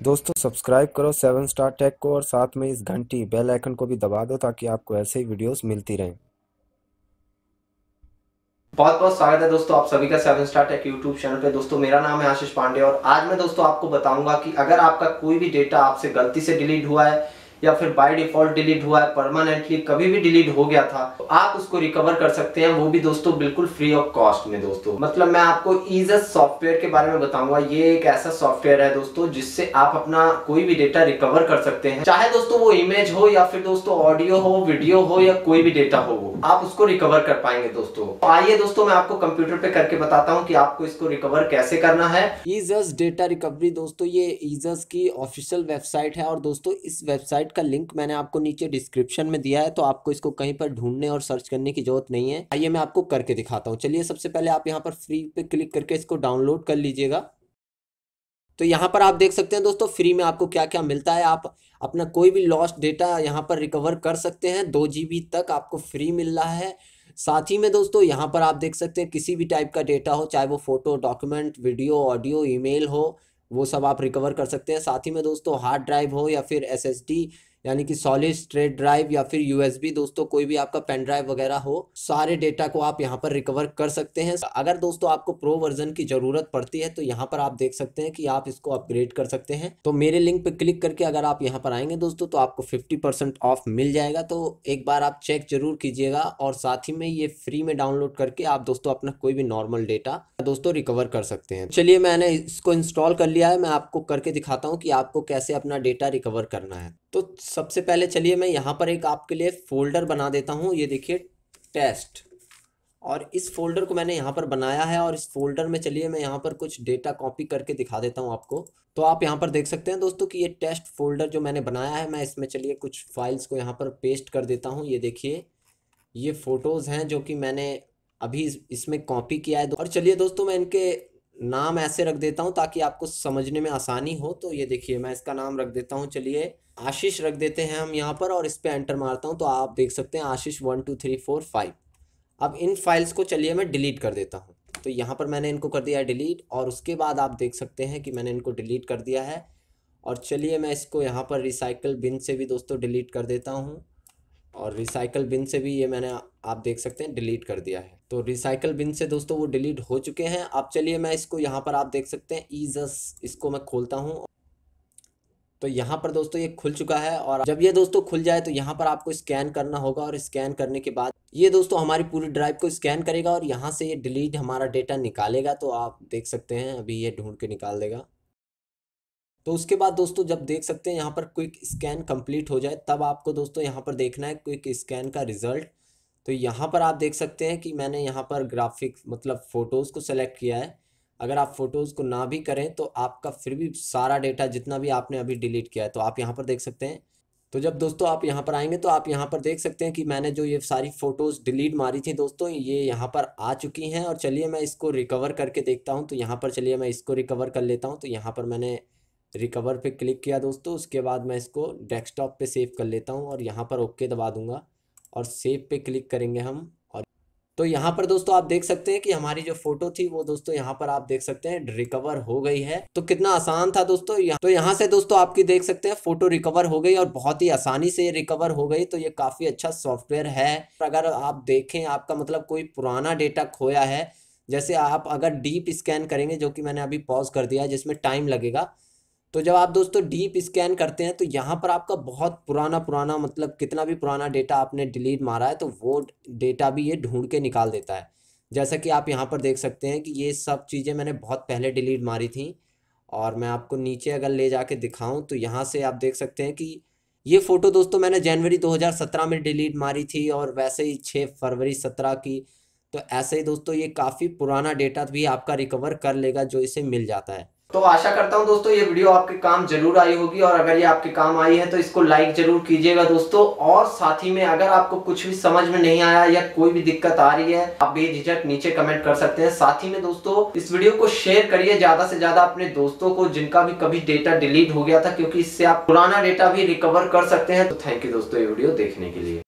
दोस्तों सब्सक्राइब करो seven star take को और साथ में इस घंटी बेल आइकन को भी दबा दो ताकि आपको ऐसे ही वीडियोस मिलती रहें। बहुत बहुत स्वागत है दोस्तों आप सभी का seven star tech YouTube channel पे। दोस्तों, मेरा नाम है आशीष पांडे और आज मैं दोस्तों आपको बताऊँगा कि अगर आपका कोई भी डेटा आपसे गलती से डिलीट हुआ है या फिर बाय डिफ़ॉल्ट डिलीट हुआ है परमानेंटली कभी भी डिलीट हो गया था तो आप उसको रिकवर कर सकते हैं। वो भी दोस्तों बिल्कुल फ्री ऑफ़ कॉस्ट में दोस्तों। मतलब मैं आपको ईजस सॉफ्टवेयर के बारे में बताऊँगा। ये एक ऐसा सॉफ्टवेयर है दोस्तों, जिससे आप अपना कोई भी डेटा रिकवर कर सकते हैं। चाहे दोस्तों वो इमेज हो या फिर दोस्तों ऑडियो हो वीडियो हो या कोई भी डेटा हो वो आप उसको रिकवर कर पाएँगे दोस्तों। तो आइए दोस्तों, मैं आपको कंप्यूटर पे करके बताता हूँ कि आपको इसको रिकवर कैसे करना है। ईजस डेटा रिकवरी दोस्तों, ये ईजस की ऑफिशियल वेबसाइट है और दोस्तों इस वेबसाइट का लिंक मैंने आपको नीचे डिस्क्रिप्शन में दिया है तो आपको इसको कहीं पर ढूँढने और सर्च करने की ज़रूरत नहीं है। आइए मैं आपको करके दिखाता हूँ। चलिए सबसे पहले आप यहाँ पर फ्री पे क्लिक करके इसको डाउनलोड कर लीजिएगा। तो यहाँ पर आप देख सकते हैं दोस्तों, फ्री में आपको क्या क्या मिलता है। आप अपना कोई भी लॉस्ट डेटा यहाँ पर रिकवर कर सकते हैं। दो जी तक आपको फ्री मिल रहा है। साथ ही में दोस्तों, यहाँ पर आप देख सकते हैं, किसी भी टाइप का डेटा हो, चाहे वो photo document video audio email हो वो सब आप रिकवर कर सकते हैं। साथ ही में दोस्तों हार्ड ड्राइव हो या फिर एसएसडी यानी कि सॉलिड स्ट्रेट ड्राइव या फिर यूएसबी दोस्तों, कोई भी आपका पेन ड्राइव वगैरह हो, सारे डेटा को आप यहाँ पर रिकवर कर सकते हैं। अगर दोस्तों आपको प्रो वर्जन की ज़रूरत पड़ती है तो यहाँ पर आप देख सकते हैं कि आप इसको अपग्रेड कर सकते हैं। तो मेरे लिंक पर क्लिक करके अगर आप यहाँ पर आएँगे दोस्तों तो आपको फिफ्टी ऑफ़ मिल जाएगा। तो एक बार आप चेक ज़रूर कीजिएगा और साथ ही में ये फ्री में डाउनलोड करके आप दोस्तों अपना कोई भी नॉर्मल डेटा दोस्तों रिकवर कर सकते हैं। चलिए, मैंने इसको इंस्टॉल कर लिया है। मैं आपको करके दिखाता हूँ कि आपको कैसे अपना डेटा रिकवर करना है। तो सबसे पहले चलिए, मैं यहाँ पर एक आपके लिए फ़ोल्डर बना देता हूँ। ये देखिए टेस्ट और इस फोल्डर को मैंने यहाँ पर बनाया है और इस फोल्डर में चलिए, मैं यहाँ पर कुछ डेटा कॉपी करके दिखा देता हूँ आपको। तो आप यहाँ पर देख सकते हैं दोस्तों कि ये टेस्ट फोल्डर जो मैंने बनाया है, मैं इसमें चलिए कुछ फाइल्स को यहाँ पर पेस्ट कर देता हूँ। ये देखिए, ये फ़ोटोज़ हैं जो कि मैंने अभी इसमें कॉपी किया है और चलिए दोस्तों मैं इनके नाम ऐसे रख देता हूँ ताकि आपको समझने में आसानी हो तो ये देखिए मैं इसका नाम रख देता हूँ, चलिए। आशीष रख देते हैं हम यहाँ पर और इस पर एंटर मारता हूँ तो आप देख सकते हैं Ashish one two three four five अब इन फाइल्स को चलिए मैं डिलीट कर देता हूँ। तो यहाँ पर मैंने इनको कर दिया डिलीट और उसके बाद आप देख सकते हैं कि मैंने इनको डिलीट कर दिया है। और चलिए मैं इसको यहाँ पर रिसाइकल बिन से भी दोस्तों डिलीट कर देता हूँ। और रिसाइकल बिन से भी ये मैंने आप देख सकते हैं डिलीट कर दिया है। तो रिसाइकल बिन से दोस्तों वो डिलीट हो चुके हैं। अब चलिए मैं इसको यहाँ पर आप देख सकते हैं ईजस इसको मैं खोलता हूँ। तो यहाँ पर दोस्तों ये खुल चुका है और जब ये दोस्तों खुल जाए तो यहाँ पर आपको स्कैन करना होगा और स्कैन करने के बाद ये दोस्तों हमारी पूरी ड्राइव को स्कैन करेगा और यहाँ से ये डिलीट हमारा डेटा निकालेगा। तो आप देख सकते हैं, अभी ये ढूंढ के निकाल देगा। तो उसके बाद दोस्तों जब देख सकते हैं यहाँ पर क्विक स्कैन कंप्लीट हो जाए तब आपको दोस्तों यहाँ पर देखना है क्विक स्कैन का रिज़ल्ट तो यहाँ पर आप देख सकते हैं कि मैंने यहाँ पर ग्राफिक मतलब फ़ोटोज़ को सेलेक्ट किया है अगर आप फ़ोटोज़ को ना भी करें तो आपका फिर भी सारा डेटा जितना भी आपने अभी डिलीट किया है तो आप यहाँ पर देख सकते हैं तो जब दोस्तों आप यहाँ पर आएँगे तो आप यहाँ पर देख सकते हैं कि मैंने जो ये सारी फ़ोटोज़ डिलीट मारी थी दोस्तों ये यहाँ पर आ चुकी हैं और चलिए मैं इसको रिकवर करके देखता हूँ तो यहाँ पर चलिए मैं इसको रिकवर कर लेता हूँ तो यहाँ पर मैंने रिकवर पे क्लिक किया दोस्तों, उसके बाद मैं इसको डेस्कटॉप पे सेव कर लेता हूँ और यहाँ पर ओके दबा दूँगा और सेव पे क्लिक करेंगे हम और तो यहाँ पर दोस्तों आप देख सकते हैं कि हमारी जो फ़ोटो थी वो दोस्तों यहाँ पर आप देख सकते हैं रिकवर हो गई है। तो कितना आसान था दोस्तों, यहाँ तो यहाँ से दोस्तों आपकी देख सकते हैं फ़ोटो रिकवर हो गई और बहुत ही आसानी से रिकवर हो गई। तो ये काफ़ी अच्छा सॉफ्टवेयर है। अगर आप देखें, आपका मतलब कोई पुराना डेटा खोया है, जैसे आप अगर डीप स्कैन करेंगे, जो कि मैंने अभी पॉज कर दिया, जिसमें टाइम लगेगा तो जब आप दोस्तों डीप स्कैन करते हैं तो यहाँ पर आपका बहुत पुराना पुराना मतलब कितना भी पुराना डेटा आपने डिलीट मारा है तो वो डेटा भी ये ढूंढ के निकाल देता है। जैसा कि आप यहाँ पर देख सकते हैं कि ये सब चीज़ें मैंने बहुत पहले डिलीट मारी थी, और मैं आपको नीचे अगर ले जाके दिखाऊँ तो यहाँ से आप देख सकते हैं कि ये फ़ोटो दोस्तों मैंने जनवरी 2017 में डिलीट मारी थी, और वैसे ही 6 फरवरी 17 की। तो ऐसे ही दोस्तों ये काफ़ी पुराना डेटा भी आपका रिकवर कर लेगा, जो इसे मिल जाता है। तो आशा करता हूँ दोस्तों, ये वीडियो आपके काम ज़रूर आई होगी और अगर ये आपके काम आई है तो इसको लाइक ज़रूर कीजिएगा दोस्तों। और साथ ही में अगर आपको कुछ भी समझ में नहीं आया या कोई भी दिक्कत आ रही है, आप बेझिझक नीचे कमेंट कर सकते हैं। साथ ही में दोस्तों, इस वीडियो को शेयर करिए ज़्यादा से ज़्यादा अपने दोस्तों को, जिनका भी कभी डेटा डिलीट हो गया था, क्योंकि इससे आप पुराना डेटा भी रिकवर कर सकते हैं। तो थैंक यू दोस्तों, ये वीडियो देखने के लिए।